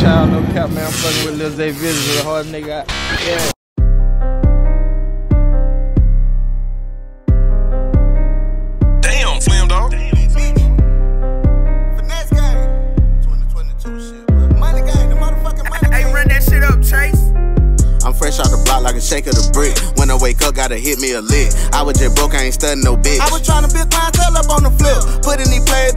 child, no cap, man. I'm fucking with Lil Zay Visual, the hard nigga. Damn, Slim Dog. Finesse game. 2022 shit, bro. Money game, the motherfucking money Hey, game. run that shit up, Chase. I'm fresh out the block like a shake of the brick. When I wake up, gotta hit me a lick. I was just broke, I ain't studying no bitch. I was trying to build clientele up on the flip. Putting these players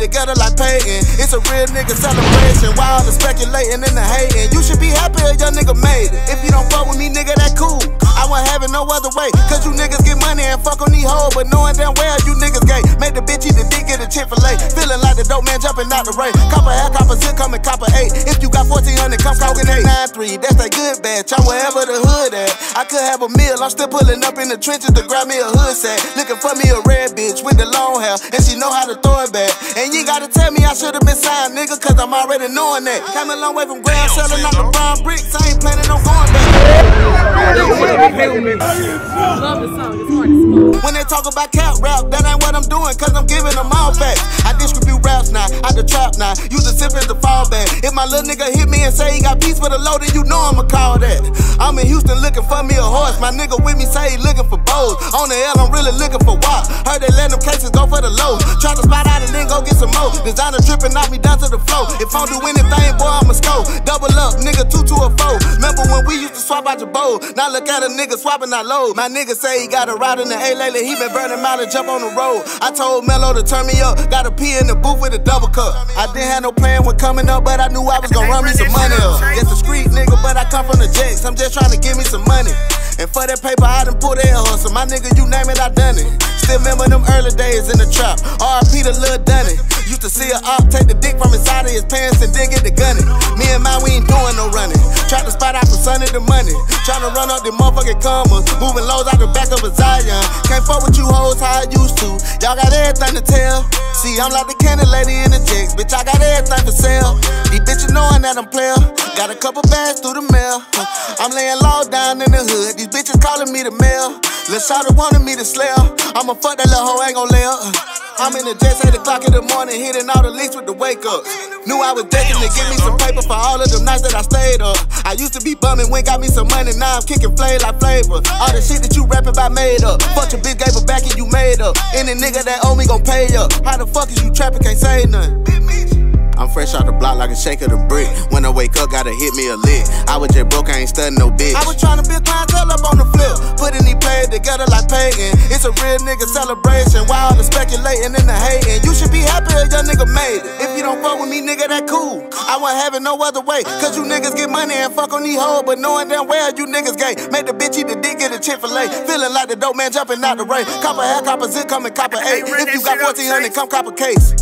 together like Peyton. It's a real nigga celebration. Why all the speculating and the hating? You should be happy a young nigga made it. If you don't fuck with me, nigga, that cool. I wasn't having no other way. Cause you niggas get money and fuck on these hoes. But knowing damn well you niggas gay. Make the bitch eat the dick, get a Chick-fil-A. Feeling like the dope man jumping out the race. Copper hair, copper zip, coming copper eight. If you got 1400, come talking 893. That's that good batch. I'm wherever the hood at. I could have a meal. I'm still pulling up in the trenches to grab me a hood set. Looking for me a red bitch with the long hair. And she know how to throw it back. And you gotta tell me I should have been signed, nigga. Cause I'm already knowing that. Came a long way from ground Damn, selling Slim on the brown bricks. I ain't planning on going back. Love the song. It's hard to smoke. When they talk about cap rap, that ain't what I'm doing, cause I'm giving them all back. I distribute raps now, out the trap now, use the sip as the fallback. If my little nigga hit me and say he got peace with low, then you know I'ma call that. I'm in Houston looking for me a horse, my nigga with me say he looking for bows. On the L, I'm really looking for WAP. Heard they let them cases go for the low. Try to spot out and then go get some more. Designer tripping, knock me down to the floor. If I do anything, boy, I'ma score. Double up, nigga, two to a four. Remember when we used to swap out your bowl? Now look at a nigga swapping our load. My nigga say he got a ride in the A lately, he been burning mileage up on the road. I told Mello to turn me up, got a P in the booth with a double cup. I didn't have no plan when coming up, but I knew I was gonna run me some money up. Just a street nigga, but I come from the Jacks. I'm just trying to give me some money. And for that paper, I done pulled that hustle. My nigga, you name it, I done it. Still remember them early days in the trap. RP to Lil Dunny. Used to see a op take the dick from inside of his pants and then get the gunning. Me and mine, we ain't doing no running. Try to spot out from Sunny to money. Trying to run up the motherfucking commas. Moving lows out the back of a Zion. Can't fuck with you hoes how I used to. Y'all got everything to tell. See, I'm like the candy lady in the chicks. Bitch, I got everything for sale. These bitches knowing that I'm player. Got a couple bags through the mail. I'm laying low down in the hood. These bitches calling me the mail. Lil' Shawty wanted me to slay her. I'ma fuck that little hoe, ain't gon' lay up. I'm in the jets 8 o'clock in the morning, hitting all the leaks with the wake up. Knew I was destined to get me some paper for all of them nights that I stayed up. I used to be bumming when got me some money, now I'm kicking flay like flavor. All the shit that you rapping about made up. Fuck your bitch, gave her back and you made up. Any nigga that owe me gon' pay up. How the fuck is you trapping, can't say nothing? I'm fresh out the block like a shake of the brick. When I wake up, gotta hit me a lick. I was just broke, I ain't studying no bitch. I was trying to build clientele up on the flip. Putting these players together like Peyton. It's a real nigga celebration. Why all the speculating and the hating? You should be happy a young nigga made it. If you don't fuck with me, nigga, that cool. I wasn't have it no other way. Cause you niggas get money and fuck on these hoes. But knowing damn well you niggas gay. Make the bitch eat the dick, get a Chick-fil-A. Feeling like the dope man jumping out the rain. Copper hair, copper zip, coming copper eight. If you got 1400, come cop a case.